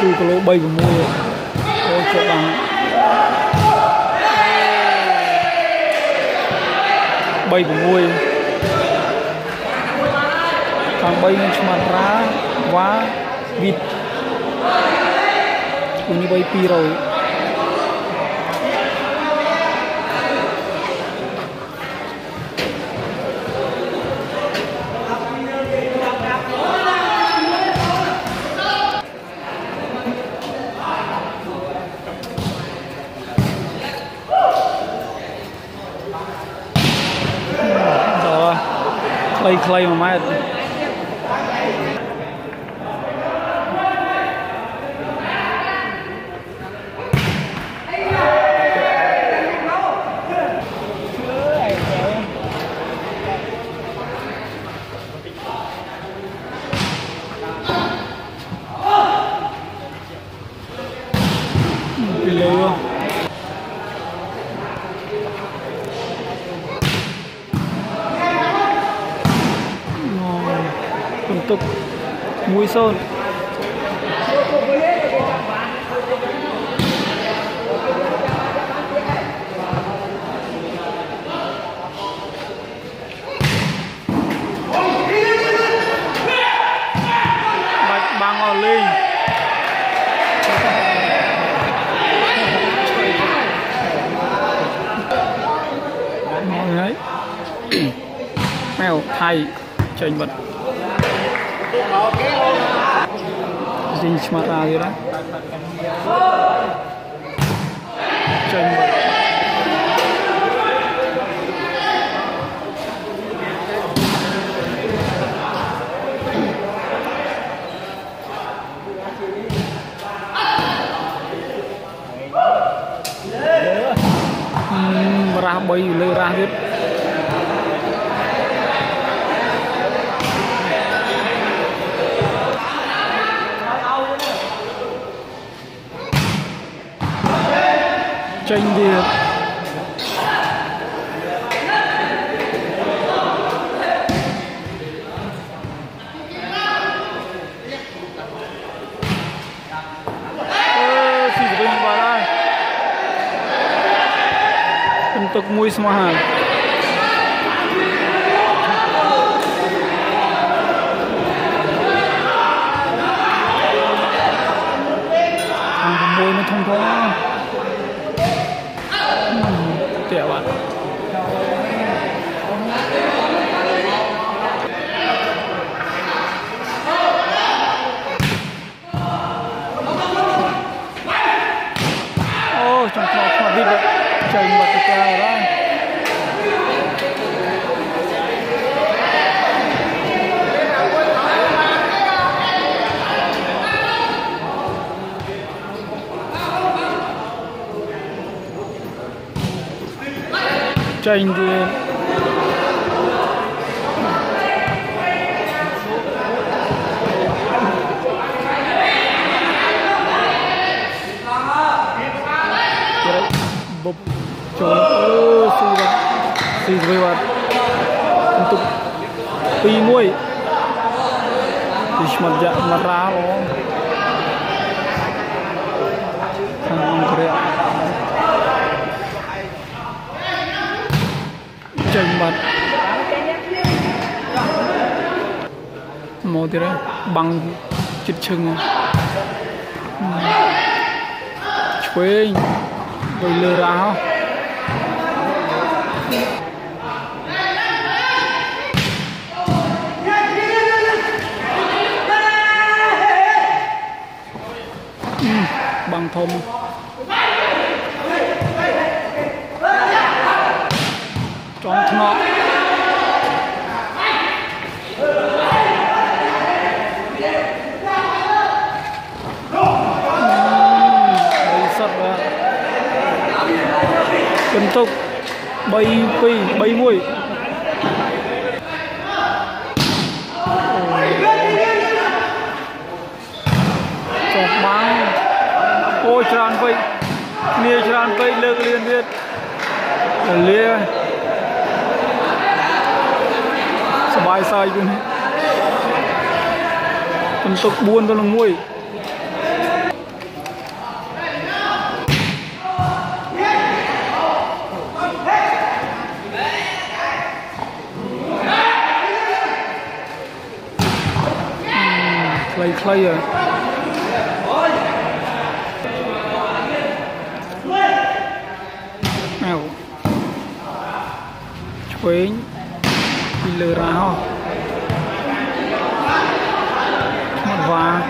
2គីឡូ3 6អូជាប់បាន3 6ខាង3មានឆ្មាត់រាវ៉ាវីតគូនេះ3 200 aí que lá. Robinson Bạch Bang ở Linh Mèo hay tranh bật Zinch mata alira. Chamber. merah boy lerah gitu tranh việt untuk Muis Mahal. Ang boy na thông thoáng. Fica aí, bateu caralho. 자 이제 ស៊ីស្វីបាត់បន្ទុក2 1ទីស្មាត់យ៉ាមករ៉ាឡខាងអង្គរៈចេញបាត់មកទៀតបាំងចិត្តឈឹងឆ្វេងទៅលើរ៉ាបាំ Văn Thung Tròn thọ Kim Tục 3 2 3 1 ច្រើនពេកគ្នាច្រើនពេកលើកលៀនទៀតលាសបាយសាយវិញបន្ទុក4ទៅនឹង1ខ្លីៗ វេងពីលើរ៉ាហោះមកវ៉ា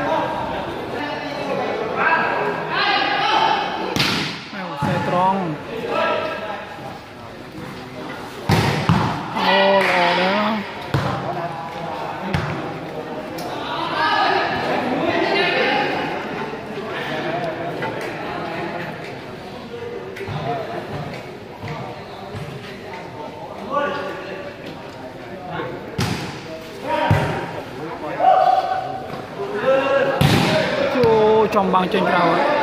ចំបងចេញក្រោយ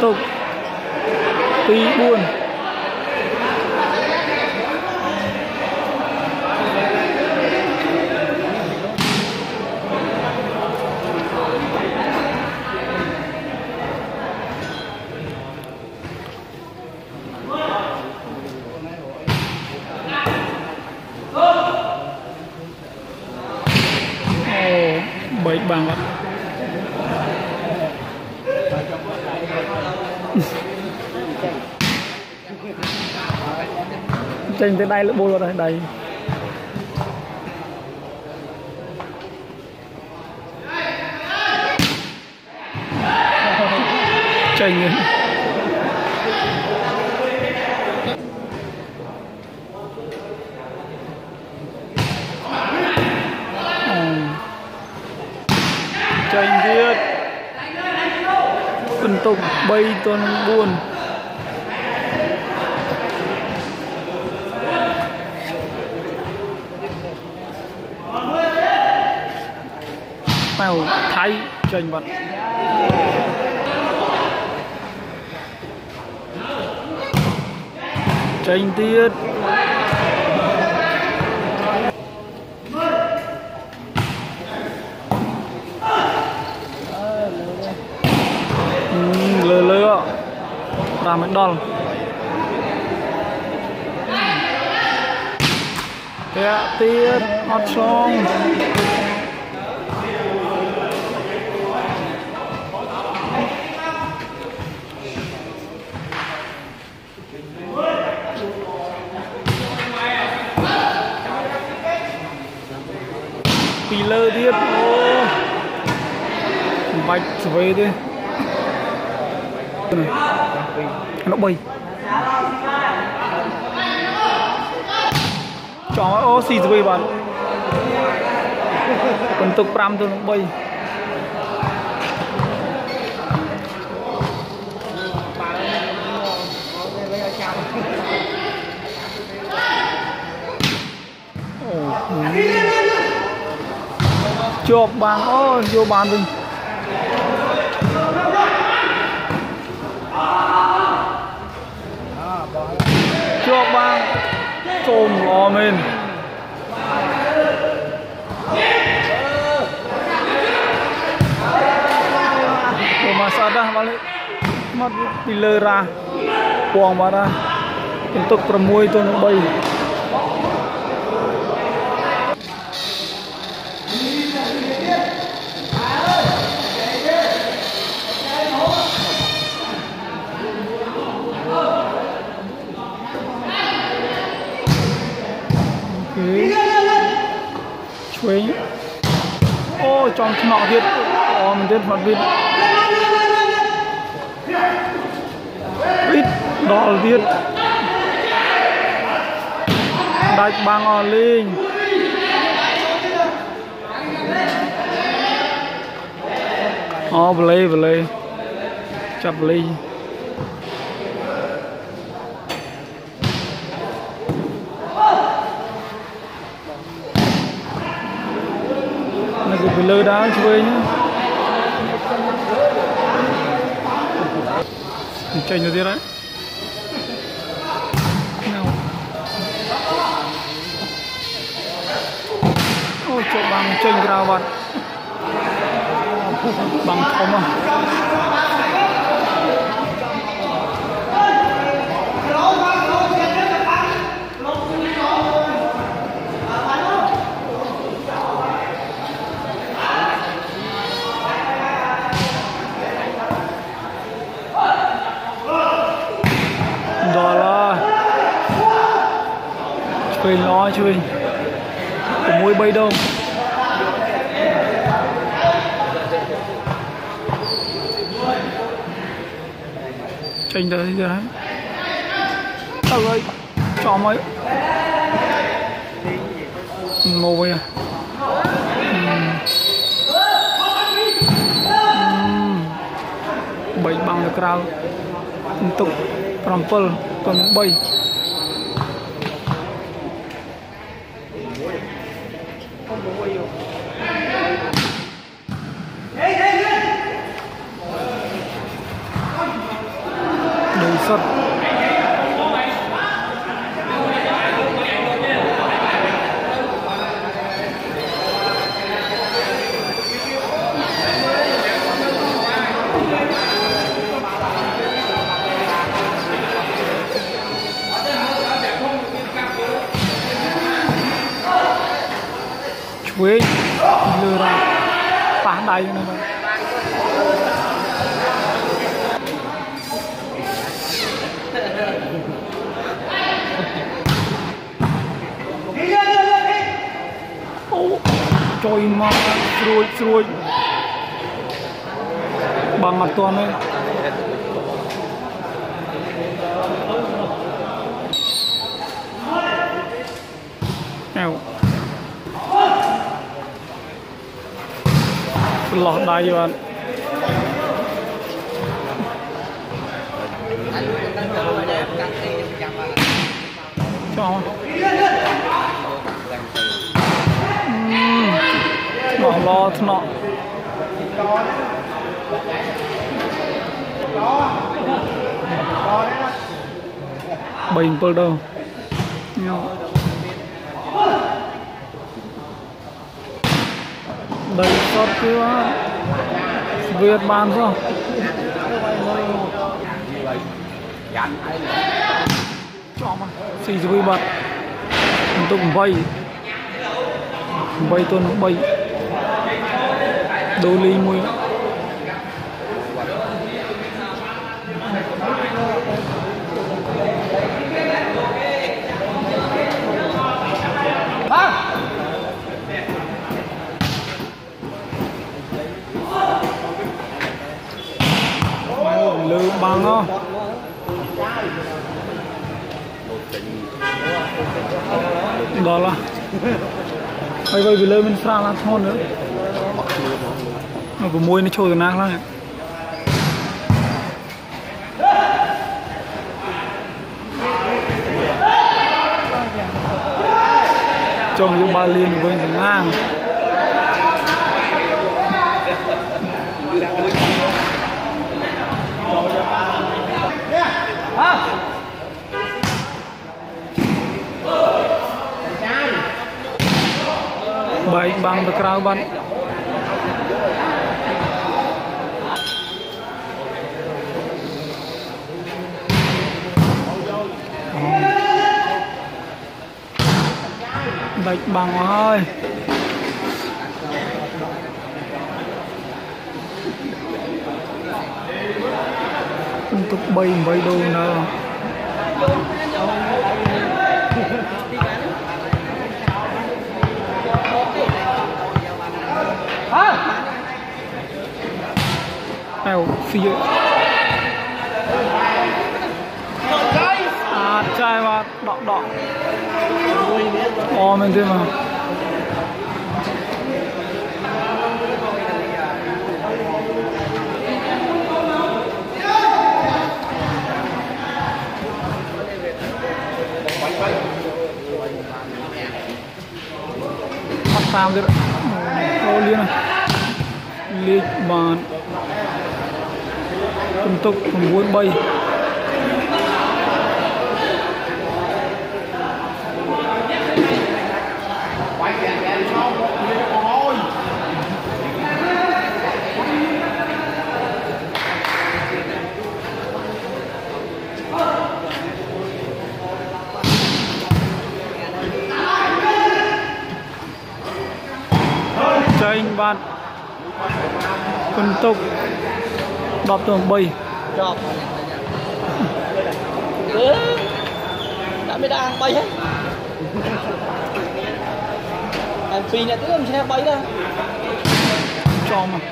tục tuy buồn. ចេញទៅដៃលបួលអត់ហើយដៃចេញចេញទៀតបន្ទុក3ទន់4 ថៃចេញបាត់ចេញទៀតលើលើតាមមិនដល់តែទៀតអត់ឆ្លង lơ tiết ô. Bạch về đi. Nó bay chó, ô, xì rồi bạn? Tục pram thôi, nó bay ជាប់បានអូយកបានវិញជាប់បានសូមល្អមែនចូលមកសាដាស់បាល់នេះមកពីលើរ៉ាពងបាល់ណាបន្ទុក6ទល់នឹង3 ចង់ឆ្នក់ទៀតអមទៀតផាត់វិតវិតដល់ទៀតដាច់បាំងអស់លេងអូប្លេប្លេចាប់លេង លើដែរឆ្វេងចេញទៅទៀតហើយអូចូលបាំងចេញក្រៅវត្តបាំងធំហ៎ ជួយ6 3ដងចេញទៅទៀតហើយទៅហើយចំហើយងោវិញបីបងទៅក្រៅបន្ទុក7កូន3 ជួយមកស្រួចស្រួចបងអត់ទាន់ទេអៅ lọt đây bạn cho nó lo nó. Bình bơ đâu nhau đầy sót chưa Việt bàn không xì dưới bật. Tụng bay bay tôi nó bay đô ly mua. Lư bằng không? Đó là bây giờ vì lơ mình fra là thôi nữa. 6នេះឈូសណាខ្លះចង់យកបាល់លៀនវិញសំឡាងបែកបាំងទៅក្រៅបាត់ Ờ. bạch bằng ơi. Untuk bay bay đâu nào Eo, phía dài và đỏ đỏ. Ồ mình thêm mà Mặt phàm kìa Ô liên này Lịch bàn. Tùng tục bay. បានពិន្ទុ10ទៅ8 ចប់អឺដាក់មេដា3ហើយតែពីរអ្នកទៀតមិនឈ្នះ3ដែរ ចំមក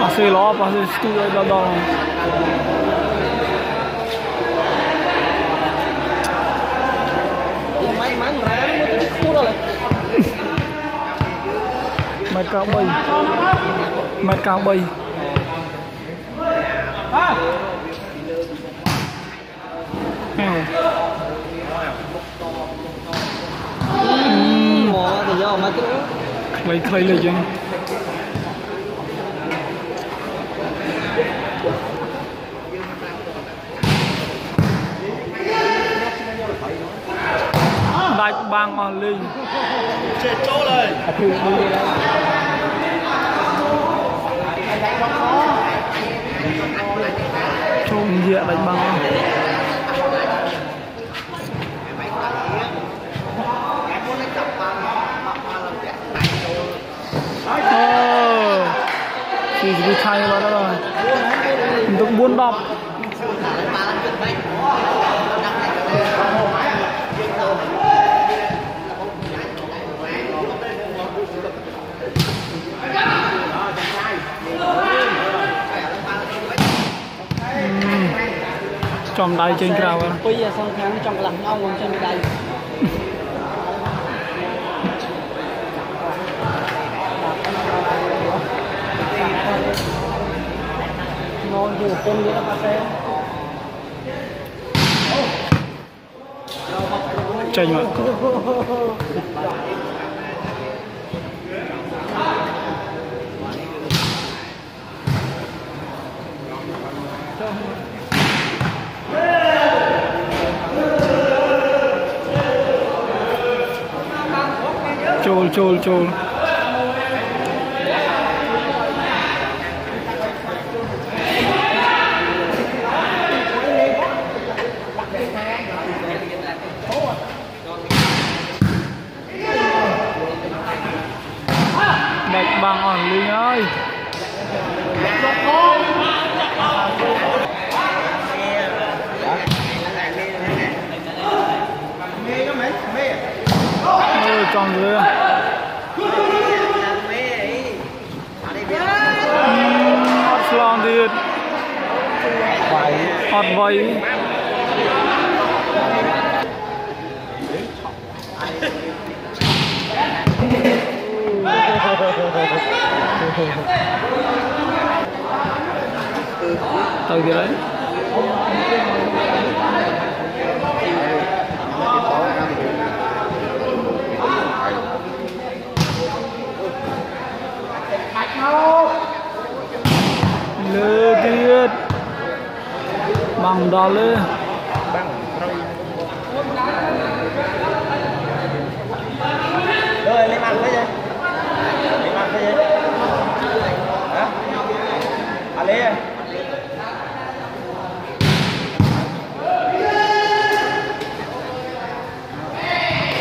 ប៉ាសេល្អប៉ាសេស្ទូឲ្យដល់ដល់ mét cao bay mét cao bay mày ừ. khơi lên vang mà linh chết chỗ này trông dịa bánh băng Chỉ bị thay vào đó rồi. Được buôn đọc ចំដៃជើងក្រៅពុយអាសងខាងចំកន្លះម៉ោងចឹងដៃนอนอยู่เป็นเยอะมาเซ่ใจมาก chol chol. Đạch bằng ổn linh ơi. Ôi, tròn rồi lon thì hoạt vầy từ thì đấy Bang đó lư lên ăn cái gì? Lên ăn cái gì? Hả? Ăn đi.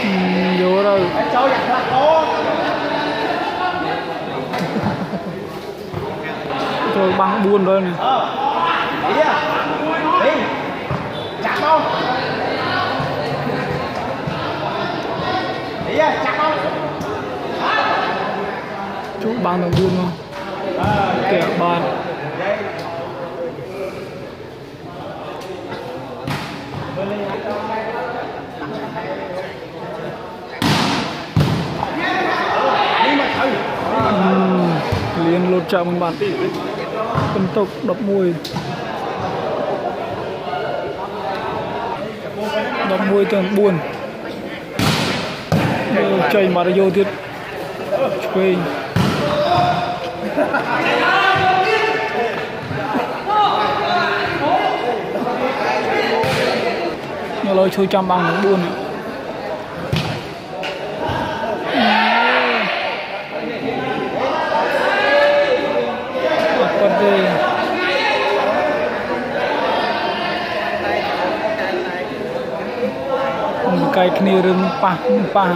Ừ, vô rồi. Cháu giặt là. Thôi băng buồn rồi này. Ờ. chú bằng đồng viên không? Kẹo bạn liên lột chạm một bạn tân tục đập mùi đập mùi tầng buồn. ចេញមករយោទៀតឆ្វេងនៅលើជួយចាំបាំងនឹង4នេះអត់គាត់ទេកែគ្នារឿងប៉ះប៉ះ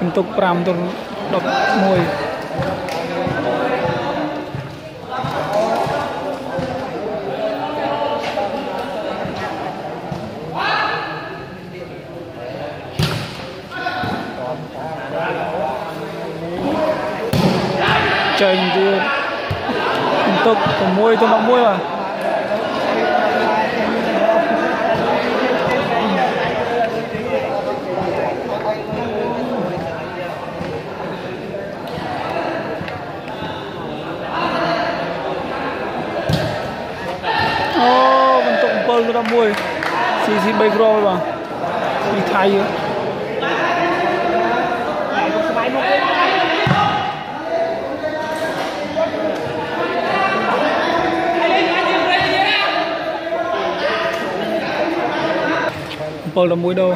បន្ទុក5ទៅ11ចេញទៀតបន្ទុក6ទៅ11បាទ 250 CC Baygro mà. Đi thay nữa. Pearl là mũi đâu?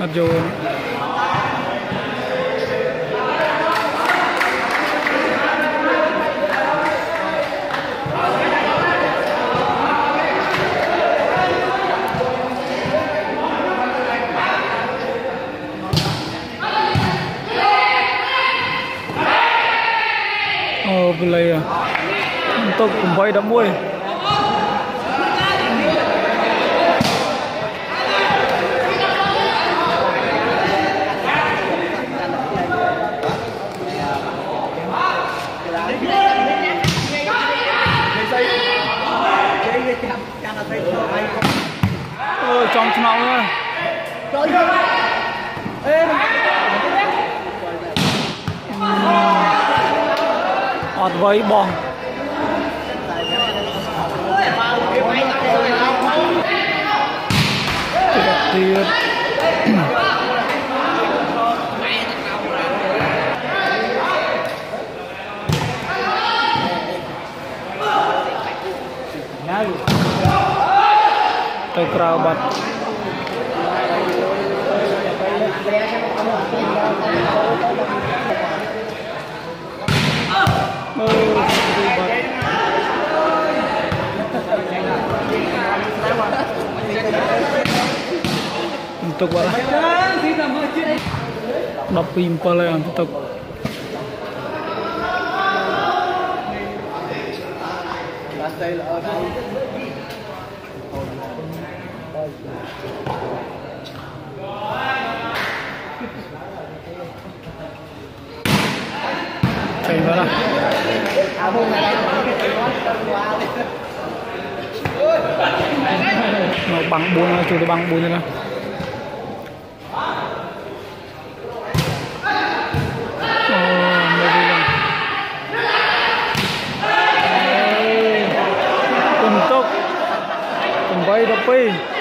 Hát vô cái này à. tôi cũng vay đã mua Ờ, trong trong rồi. យកអូបលៃបន្ទុក8 11 អើចំឆ្នោតហ្នឹងអត់ໄວបោះទៀតទៅក្រៅបាត់ untuk wala Napi impala yang untuk. Tutup Kayak băng buôn nó bắn bốn chủ tôi bắn bốn nữa. Bye, bye.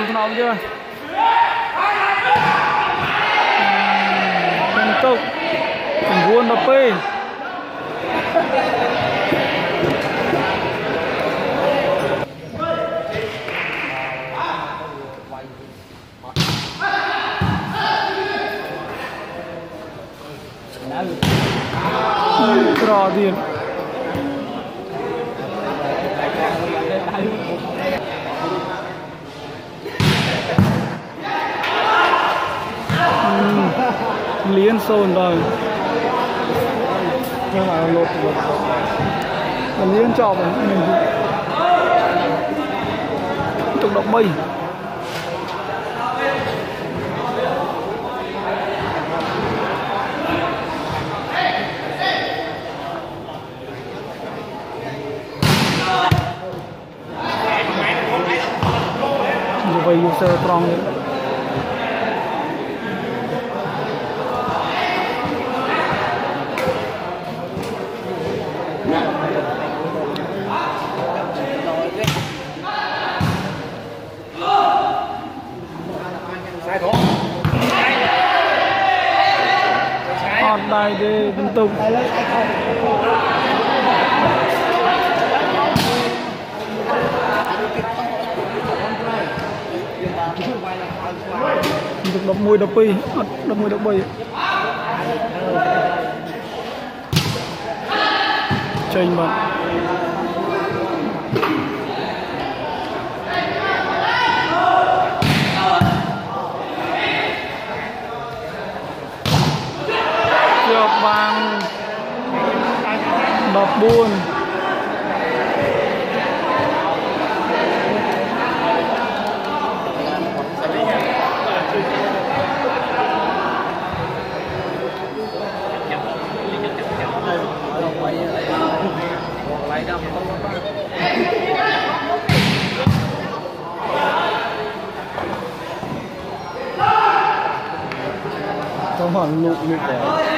មថ្នមយើខ្ញុំទុកចំនួន12ក្រទៀត លានសូនដល់ខ្ញុំមកលោតទៅមួយលានចប់ហ្នឹងទុក13យូសឺត្រង់នេះ đây đi bên tung được đập mùi đập bì, đập mùi đập bì chênh mà. ดอกบูนต้องหอนลุกลูกแล้ว